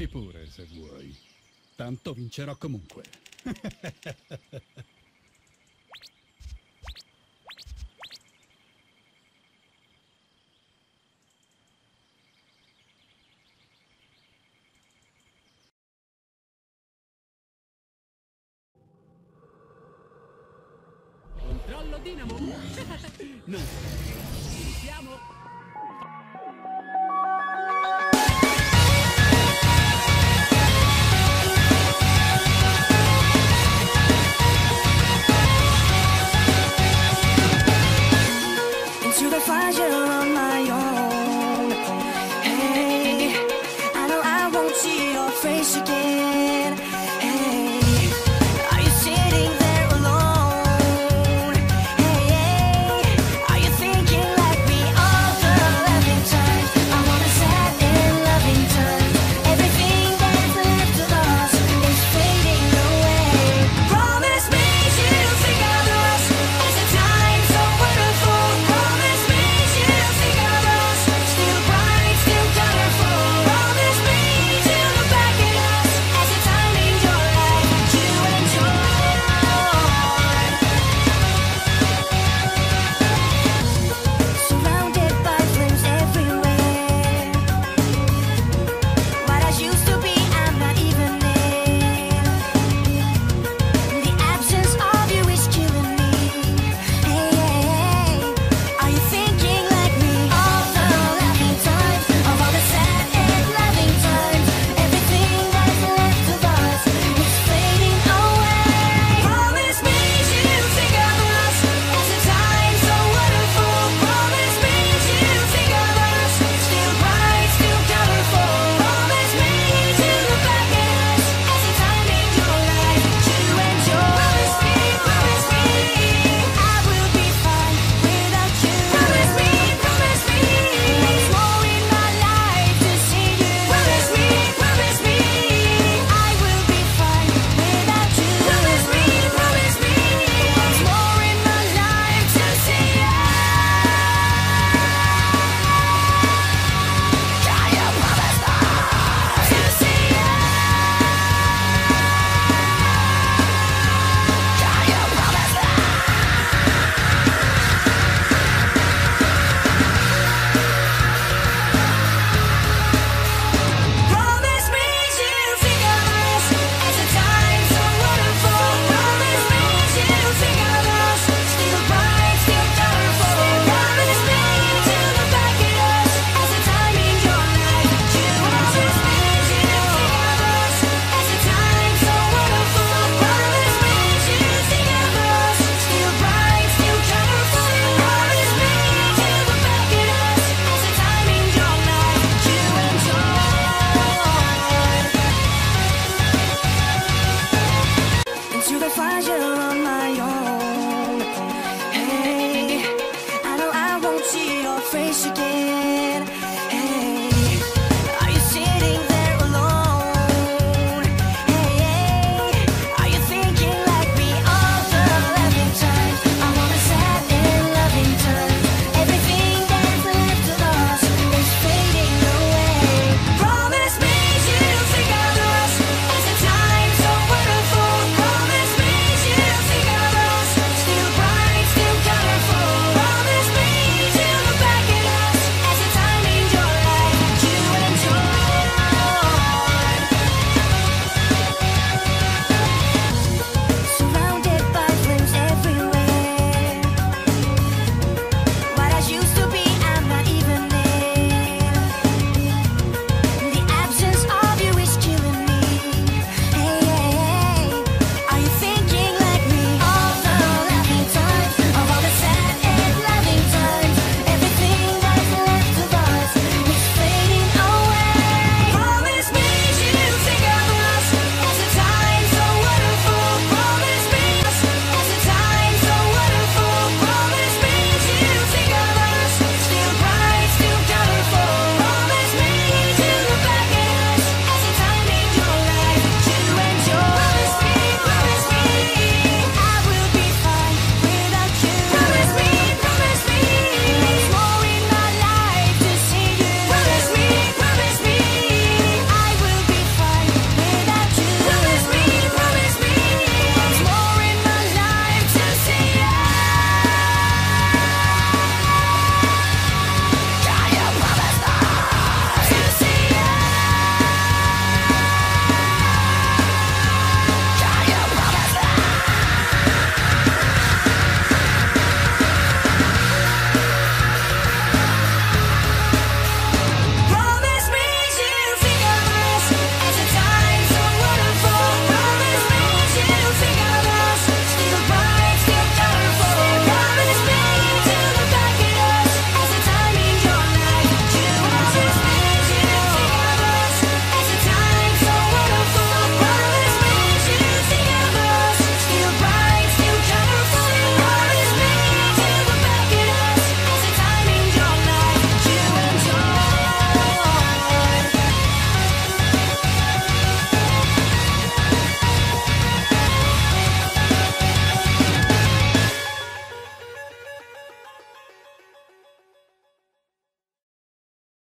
Combatti pure se vuoi. Tanto vincerò comunque. Controllo dinamo. non siamo Face again. should get